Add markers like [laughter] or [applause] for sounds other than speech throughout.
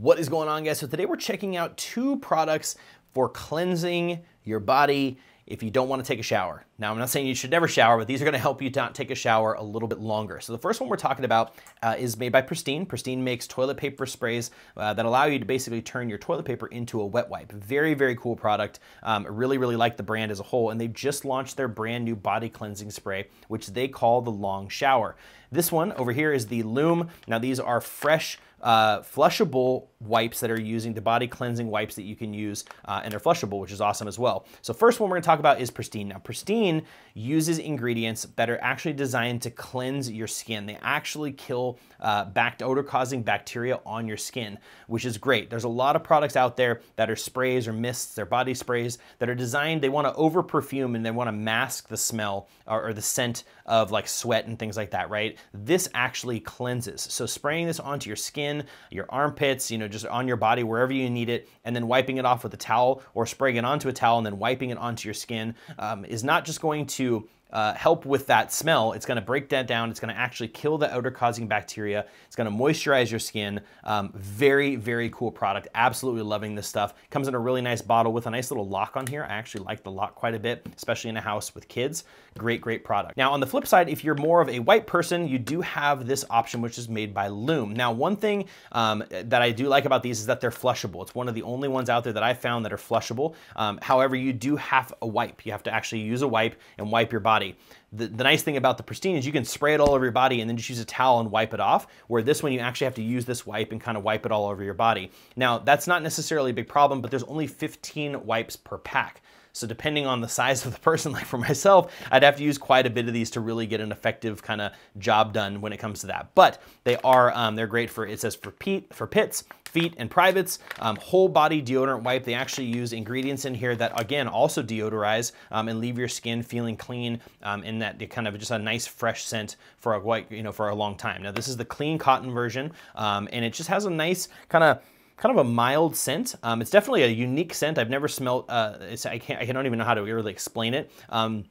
What is going on guys? So today we're checking out two products for cleansing your body if you don't want to take a shower. Now, I'm not saying you should never shower, but these are going to help you not take a shower a little bit longer. So the first one we're talking about uh, is made by Pristine. Pristine makes toilet paper sprays uh, that allow you to basically turn your toilet paper into a wet wipe. Very, very cool product. Um, really, really like the brand as a whole, and they've just launched their brand new body cleansing spray, which they call the Long Shower. This one over here is the Lume. Now, these are fresh uh, flushable wipes that are using the body cleansing wipes that you can use uh, and they're flushable, which is awesome as well. So first one we're gonna talk about is Pristine. Now Pristine uses ingredients that are actually designed to cleanse your skin. They actually kill uh, back odor causing bacteria on your skin, which is great. There's a lot of products out there that are sprays or mists, they're body sprays that are designed, they wanna over perfume and they wanna mask the smell or, or the scent of like sweat and things like that, right? This actually cleanses. So spraying this onto your skin, your armpits, you know, just on your body, wherever you need it, and then wiping it off with a towel or spraying it onto a towel and then wiping it onto your skin um, is not just going to uh, help with that smell. It's gonna break that down. It's gonna actually kill the odor causing bacteria. It's gonna moisturize your skin. Um, very, very cool product. Absolutely loving this stuff. Comes in a really nice bottle with a nice little lock on here. I actually like the lock quite a bit, especially in a house with kids. Great, great product. Now on the flip side, if you're more of a white person, you do have this option, which is made by Lume. Now, one thing um, that I do like about these is that they're flushable. It's one of the only ones out there that I found that are flushable. Um, however, you do have a wipe. You have to actually use a wipe and wipe your body body. The, the, nice thing about the Pristine is you can spray it all over your body and then just use a towel and wipe it off, where this one you actually have to use this wipe and kind of wipe it all over your body. Now, that's not necessarily a big problem, but there's only 15 wipes per pack. So depending on the size of the person, [laughs] like for myself, I'd have to use quite a bit of these to really get an effective kind of job done when it comes to that. But they are, um, they're great for, it says for, Pete, for pits, feet, and privates. Um, whole body deodorant wipe. They actually use ingredients in here that, again, also deodorize um, and leave your skin feeling clean um, and that kind of just a nice fresh scent for a white, you know, for a long time. Now, this is the clean cotton version, um, and it just has a nice kind of kind of a mild scent. Um, it's definitely a unique scent. I've never smelled, uh, I, can't, I don't even know how to really explain it. Um,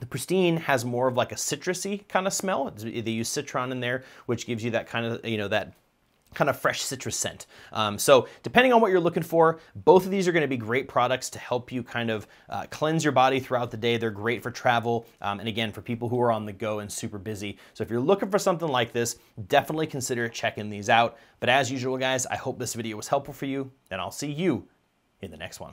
the Pristine has more of like a citrusy kind of smell. They use citron in there, which gives you that kind of, you know, that kind of fresh citrus scent. Um, so depending on what you're looking for, both of these are gonna be great products to help you kind of uh, cleanse your body throughout the day. They're great for travel. Um, and again, for people who are on the go and super busy. So if you're looking for something like this, definitely consider checking these out. But as usual, guys, I hope this video was helpful for you and I'll see you in the next one.